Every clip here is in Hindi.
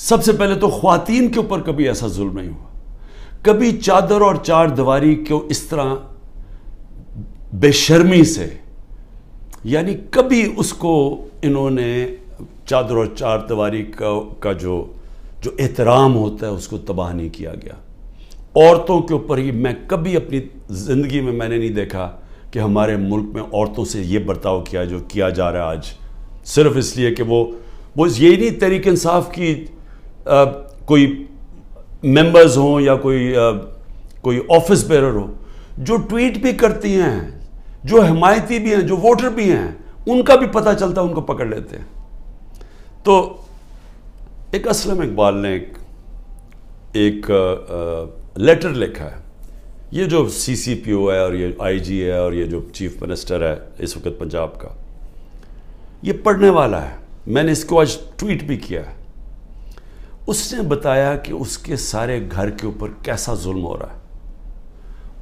सबसे पहले तो खातन के ऊपर कभी ऐसा जुल्म नहीं हुआ। कभी चादर और चार दीवारी को इस तरह बेशर्मी से यानी कभी उसको इन्होंने चादर और चार दीवारी का, का जो जो एहतराम होता है उसको तबाह नहीं किया गया। औरतों के ऊपर ही मैं कभी अपनी ज़िंदगी में मैंने नहीं देखा कि हमारे मुल्क में औरतों से ये बर्ताव किया जो किया जा रहा है आज। सिर्फ़ इसलिए कि वो वो यही नहीं तहरीक इंसाफ की आ, कोई मेंबर्स हों या कोई आ, कोई ऑफ़िस बेरर हो जो ट्वीट भी करती हैं जो हमायती भी हैं जो वोटर भी हैं उनका भी पता चलता है उनको पकड़ लेते हैं। तो एक असलम इकबाल ने एक, एक आ, लेटर लिखा है। ये जो सी सी पी ओ है और ये आई जी है और ये जो चीफ मिनिस्टर है इस वक्त पंजाब का ये पढ़ने वाला है। मैंने इसको आज ट्वीट भी किया है। उसने बताया कि उसके सारे घर के ऊपर कैसा जुल्म हो रहा है।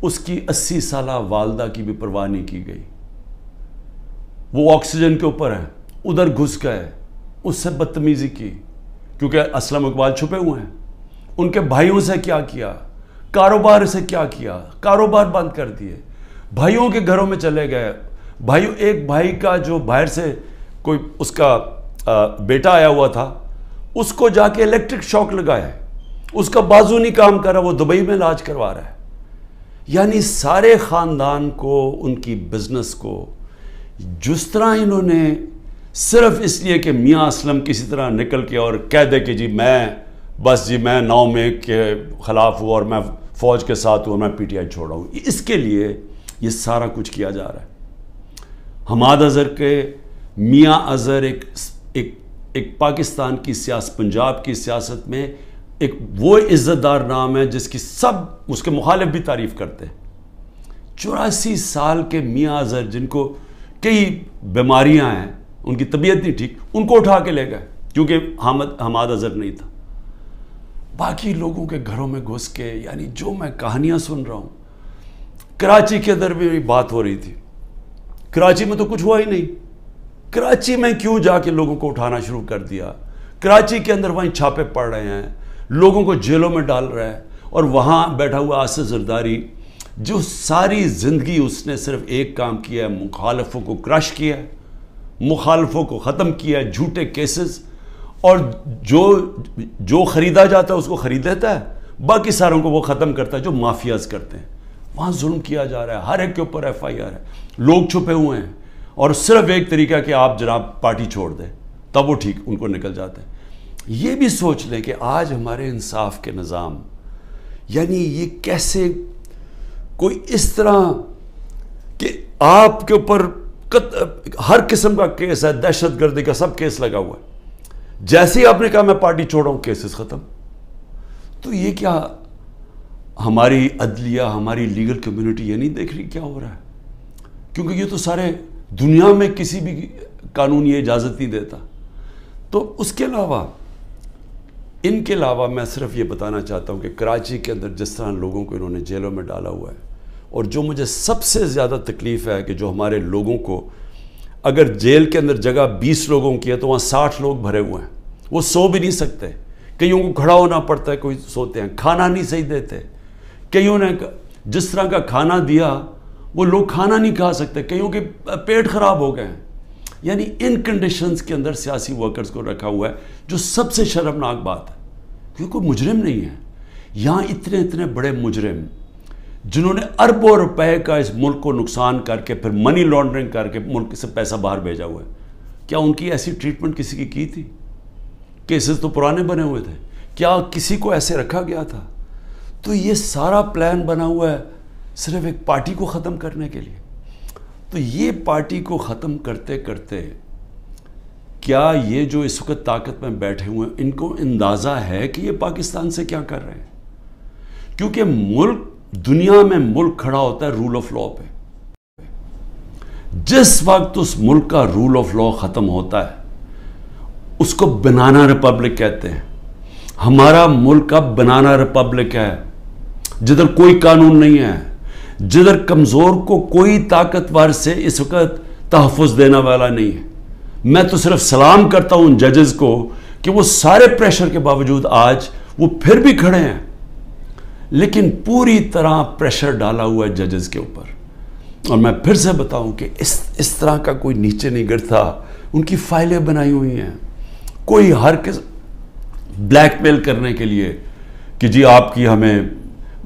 उसकी अस्सी साल वालदा की भी परवाह नहीं की गई। वो ऑक्सीजन के ऊपर है उधर घुस गए उससे बदतमीज़ी की क्योंकि असलम इकबाल छुपे हुए हैं। उनके भाइयों से क्या किया? कारोबार से क्या किया? कारोबार बंद कर दिए। भाइयों के घरों में चले गए। भाइयों एक भाई का जो बाहर से कोई उसका आ, बेटा आया हुआ था उसको जाके इलेक्ट्रिक शॉक लगाया। है उसका बाजू नहीं काम कर रहा, वो दुबई में इलाज करवा रहा है। यानी सारे ख़ानदान को, उनकी बिज़नेस को, जिस तरह इन्होंने सिर्फ़ इसलिए कि मियाँ असलम किसी तरह निकल के और कह दे कि जी मैं, बस जी मैं नौ में के ख़िलाफ़ हूँ और मैं फ़ौज के साथ हूँ और मैं पीटीआई छोड़ रहा हूँ। इसके लिए ये सारा कुछ किया जा रहा है। हमाद अज़हर के, मियाँ अज़हर एक एक एक पाकिस्तान की सियासत, पंजाब की सियासत में एक वो इज़्ज़तदार नाम है जिसकी सब उसके मुखालिफ भी तारीफ़ करते हैं। चौरासी साल के मियाँ अज़हर, जिनको कई बीमारियाँ हैं, उनकी तबीयत नहीं ठीक, उनको उठा के ले गए, क्योंकि हमद, हमाद अज़हर नहीं था। बाकी लोगों के घरों में घुस के, यानी जो मैं कहानियाँ सुन रहा हूँ, कराची के अंदर भी बात हो रही थी। कराची में तो कुछ हुआ ही नहीं। कराची में क्यों जाके लोगों को उठाना शुरू कर दिया? कराची के अंदर वहीं छापे पड़ रहे हैं, लोगों को जेलों में डाल रहे हैं, और वहाँ बैठा हुआ आसिफ जरदारी, जो सारी ज़िंदगी उसने सिर्फ़ एक काम किया है, मुखालफों को क्रश किया है, मुखालफों को ख़त्म किया है, झूठे केसेस, और जो जो ख़रीदा जाता है उसको ख़रीद लेता है, बाकी सारों को वो ख़त्म करता है जो माफियाज करते हैं। वहाँ जुल्म किया जा रहा है, हर एक के ऊपर एफ़ आई आर है, लोग छुपे हुए हैं और सिर्फ़ एक तरीका कि आप जनाब पार्टी छोड़ दें, तब वो ठीक, उनको निकल जाते हैं। ये भी सोच लें कि आज हमारे इंसाफ के निज़ाम, यानी ये कैसे कोई इस तरह कि आपके ऊपर हर किस्म का केस है दहशत गर्दी का सब केस लगा हुआ है। जैसे ही आपने कहा मैं पार्टी छोड़ रहा हूँ, केसेस ख़त्म। तो ये क्या हमारी अदलिया, हमारी लीगल कम्युनिटी ये नहीं देख रही क्या हो रहा है? क्योंकि ये तो सारे दुनिया में किसी भी कानून ये इजाज़त नहीं देता। तो उसके अलावा, इनके अलावा मैं सिर्फ़ ये बताना चाहता हूँ कि कराची के अंदर जिस तरह लोगों को इन्होंने जेलों में डाला हुआ है, और जो मुझे सबसे ज़्यादा तकलीफ़ है कि जो हमारे लोगों को, अगर जेल के अंदर जगह 20 लोगों की है तो वहाँ 60 लोग भरे हुए हैं। वो सो भी नहीं सकते। कईयों को खड़ा होना पड़ता है, कोई सोते हैं। खाना नहीं सही देते। कईयों ने जिस तरह का खाना दिया वो लोग खाना नहीं खा सकते, कईयों के पेट ख़राब हो गए हैं। यानी इन कंडीशंस के अंदर सियासी वर्कर्स को रखा हुआ है, जो सबसे शर्मनाक बात है। क्योंकि कोई मुजरिम नहीं है। यहाँ इतने इतने बड़े मुजरिम, जिन्होंने अरबों रुपए का इस मुल्क को नुकसान करके, फिर मनी लॉन्ड्रिंग करके मुल्क से पैसा बाहर भेजा हुआ है। क्या उनकी ऐसी ट्रीटमेंट किसी की की थी? केसेस तो पुराने बने हुए थे। क्या किसी को ऐसे रखा गया था? तो ये सारा प्लान बना हुआ है। सिर्फ़ एक पार्टी को ख़त्म करने के लिए। तो ये पार्टी को ख़त्म करते करते क्या ये जो इस वक्त ताकत में बैठे हुए हैं, इनको अंदाज़ा है कि ये पाकिस्तान से क्या कर रहे हैं? क्योंकि मुल्क, दुनिया में मुल्क खड़ा होता है रूल ऑफ़ लॉ पे। जिस वक्त उस मुल्क का रूल ऑफ़ लॉ ख़त्म होता है, उसको बनाना रिपब्लिक कहते हैं। हमारा मुल्क अब बनाना रिपब्लिक है। जिधर कोई कानून नहीं है। जिधर कमज़ोर को कोई ताकतवर से इस वक्त तहफ़ देने वाला नहीं है। मैं तो सिर्फ़ सलाम करता हूँ उन जजेस को कि वो सारे प्रेशर के बावजूद आज वो फिर भी खड़े हैं। लेकिन पूरी तरह प्रेशर डाला हुआ है जजेस के ऊपर। और मैं फिर से बताऊँ कि इस इस तरह का कोई नीचे नहीं गिरता उनकी फाइलें बनाई हुई हैं। कोई हर किस ब्लैकमेल करने के लिए कि जी आपकी हमें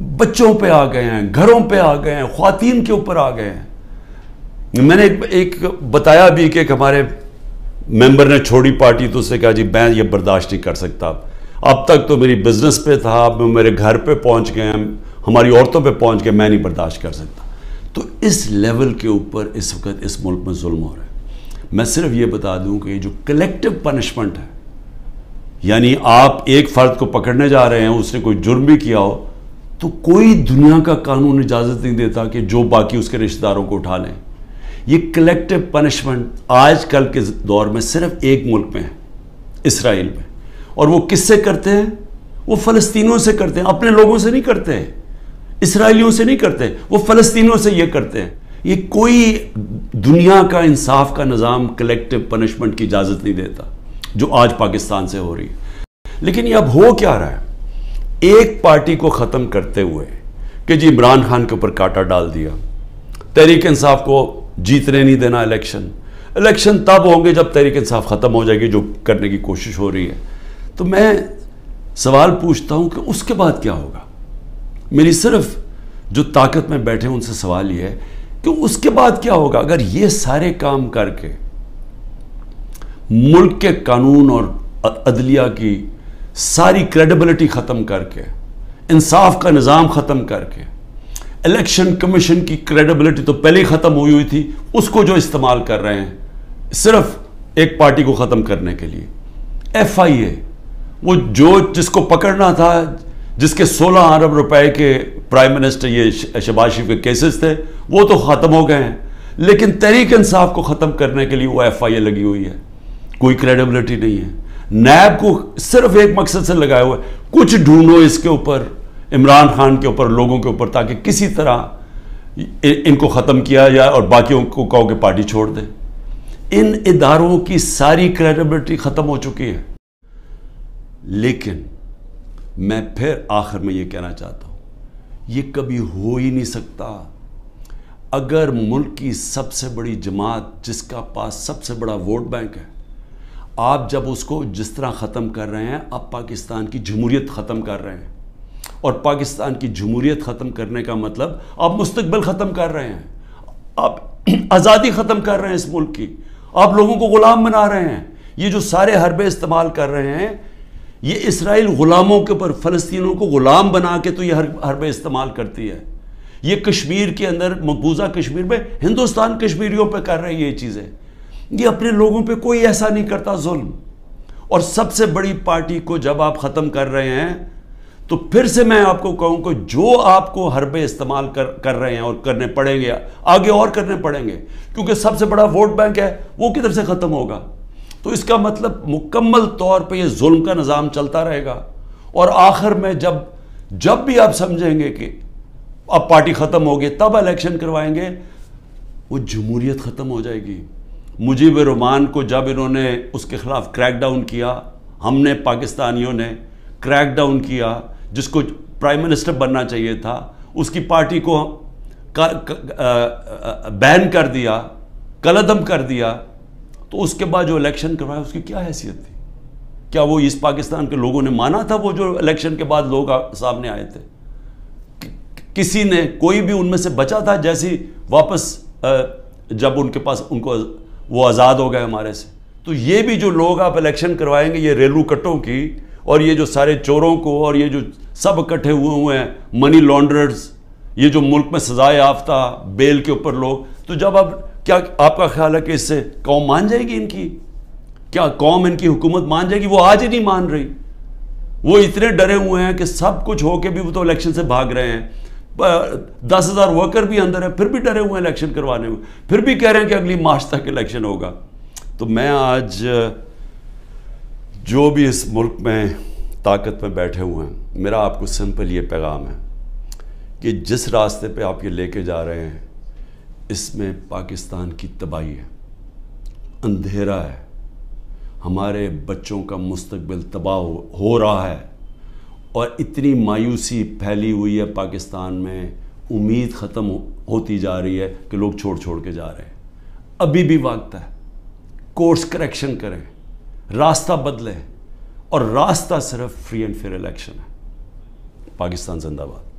बच्चों पे आ गए हैं घरों पे आ गए हैं खातन के ऊपर आ गए हैं। मैंने एक, एक बताया भी कि हमारे मेंबर ने छोड़ी पार्टी तो उससे कहा जी मैं ये बर्दाश्त नहीं कर सकता। अब तक तो मेरी बिज़नेस पे था अब मेरे घर पे पहुँच गए हैं हमारी औरतों पे पहुँच गए मैं नहीं बर्दाश्त कर सकता। तो इस लेवल के ऊपर इस वक्त इस मुल्क में जुल्म हो रहा है। मैं सिर्फ़ ये बता दूँ कि जो कलेक्टिव पनिशमेंट है यानी आप एक फर्द को पकड़ने जा रहे हैं उसने कोई जुर्म भी किया हो तो कोई दुनिया का कानून इजाज़त नहीं देता कि जो बाकी उसके रिश्तेदारों को उठा लें। ये कलेक्टिव पनिशमेंट आज कल के दौर में सिर्फ़ एक मुल्क में है, इसराइल में। और वो किससे करते हैं? वो फ़लस्तीनों से करते हैं, अपने लोगों से नहीं करते हैं, इसराइलियों से नहीं करते वो फ़लस्तीनों से ये करते हैं। ये कोई दुनिया का इंसाफ का निज़ाम कलेक्टिव पनिशमेंट की इजाज़त नहीं देता, जो आज पाकिस्तान से हो रही है। लेकिन ये अब हो क्या रहा है? एक पार्टी को ख़त्म करते हुए कि जी इमरान खान के ऊपर कांटा डाल दिया। तहरीक इंसाफ को जीतने नहीं देना इलेक्शन इलेक्शन तब होंगे जब तहरीक इंसाफ ख़त्म हो जाएगी, जो करने की कोशिश हो रही है। तो मैं सवाल पूछता हूँ कि उसके बाद क्या होगा? मेरी सिर्फ़ जो ताकत में बैठे उनसे सवाल ये है कि उसके बाद क्या होगा? अगर ये सारे काम करके मुल्क के कानून और अदलिया की सारी क्रेडिबिलिटी ख़त्म करके, इंसाफ का निज़ाम ख़त्म करके इलेक्शन कमीशन की क्रेडिबिलिटी तो पहले ही ख़त्म हुई हुई थी, उसको जो इस्तेमाल कर रहे हैं, सिर्फ़ एक पार्टी को ख़त्म करने के लिए। एफ़ आई ए वो जो जिसको पकड़ना था, जिसके 16 अरब रुपए के प्राइम मिनिस्टर ये शबाज शरीफ के केसेस थे, वो तो ख़त्म हो गए हैं। लेकिन तहरीक इंसाफ को ख़त्म करने के लिए वो एफ़ आई ए लगी हुई है। कोई क्रेडिबिलिटी नहीं है। नैब को सिर्फ़ एक मकसद से लगाया हुआ है, कुछ ढूंढो इसके ऊपर, इमरान खान के ऊपर, लोगों के ऊपर, ताकि किसी तरह इनको ख़त्म किया जाए और बाकियों को कहो कि पार्टी छोड़ दें। इन इदारों की सारी क्रेडिबिलिटी ख़त्म हो चुकी है। लेकिन मैं फिर आखिर में ये कहना चाहता हूँ, ये कभी हो ही नहीं सकता। अगर मुल्क की सबसे बड़ी जमात, जिसका पास सबसे बड़ा वोट बैंक है आप जब उसको जिस तरह ख़त्म कर रहे हैं आप पाकिस्तान की जमहूरियत ख़त्म कर रहे हैं। और पाकिस्तान की जमहूरियत ख़त्म करने का मतलब आप मुस्तबिल ख़त्म कर रहे हैं। आप आज़ादी ख़त्म कर रहे हैं इस मुल्क की। आप लोगों को ग़ुलाम बना रहे हैं। ये जो सारे हरबे इस्तेमाल कर रहे हैं, ये इसराइल ग़ुलामों के ऊपर, फ़लस्तीनों को ग़ुलाम बना के तो ये हर, हरबे इस्तेमाल करती है। ये कश्मीर के अंदर, मकबूजा कश्मीर में, हिंदुस्तान कश्मीरियों पर कर रही है ये चीज़ें। ये अपने लोगों पे कोई ऐसा नहीं करता जुल्म। और सबसे बड़ी पार्टी को जब आप ख़त्म कर रहे हैं तो फिर से मैं आपको कहूँ कि जो आपको हरबे इस्तेमाल कर कर रहे हैं और करने पड़ेंगे, आगे और करने पड़ेंगे, क्योंकि सबसे बड़ा वोट बैंक है, वो किधर से ख़त्म होगा? तो इसका मतलब मुकम्मल तौर पे ये जुल्म का निज़ाम चलता रहेगा। और आखिर में जब जब भी आप समझेंगे कि अब पार्टी ख़त्म होगी, तब इलेक्शन करवाएँगे, वो जमहूरियत ख़त्म हो जाएगी। मुजीब रोमान को जब इन्होंने उसके ख़िलाफ़ क्रैकडाउन किया, हमने पाकिस्तानियों ने क्रैकडाउन किया, जिसको प्राइम मिनिस्टर बनना चाहिए था, उसकी पार्टी को बैन कर दिया, कलदम कर दिया तो उसके बाद जो इलेक्शन करवाया, उसकी क्या हैसियत थी? क्या वो इस पाकिस्तान के लोगों ने माना था वो जो इलेक्शन के बाद लोग सामने आए थे? किसी ने, कोई भी उनमें से बचा था जैसी वापस जब उनके पास, उनको वो आज़ाद हो गए हमारे से। तो ये भी जो लोग आप इलेक्शन करवाएँगे, ये रेलू कट्टों की और ये जो सारे चोरों को और ये जो सब इकट्ठे हुए हुए हैं मनी लॉन्ड्रर्स ये जो मुल्क में सजाए याफ्ता, बेल के ऊपर लोग तो जब अब क्या आपका ख्याल है कि इससे कौम मान जाएगी इनकी? क्या कौम इनकी हुकूमत मान जाएगी? वो आज ही नहीं मान रही। वो इतने डरे हुए हैं कि सब कुछ होके भी वो तो इलेक्शन से भाग रहे हैं। दस हज़ार वर्कर भी अंदर है फिर भी डरे हुए हैं इलेक्शन करवाने में। फिर भी कह रहे हैं कि अगली मार्च तक इलेक्शन होगा। तो मैं आज जो भी इस मुल्क में ताकत में बैठे हुए हैं मेरा आपको सिंपल ये पैगाम है कि जिस रास्ते पे आप ये लेके जा रहे हैं इसमें पाकिस्तान की तबाही है अंधेरा है। हमारे बच्चों का मुस्तबिल तबाह हो, हो रहा है। और इतनी मायूसी फैली हुई है पाकिस्तान में, उम्मीद ख़त्म होती जा रही है कि लोग छोड़ छोड़ के जा रहे हैं। अभी भी वक्त है। कोर्स करेक्शन करें, रास्ता बदलें, और रास्ता सिर्फ़ फ्री एंड फेयर इलेक्शन है। पाकिस्तान जिंदाबाद।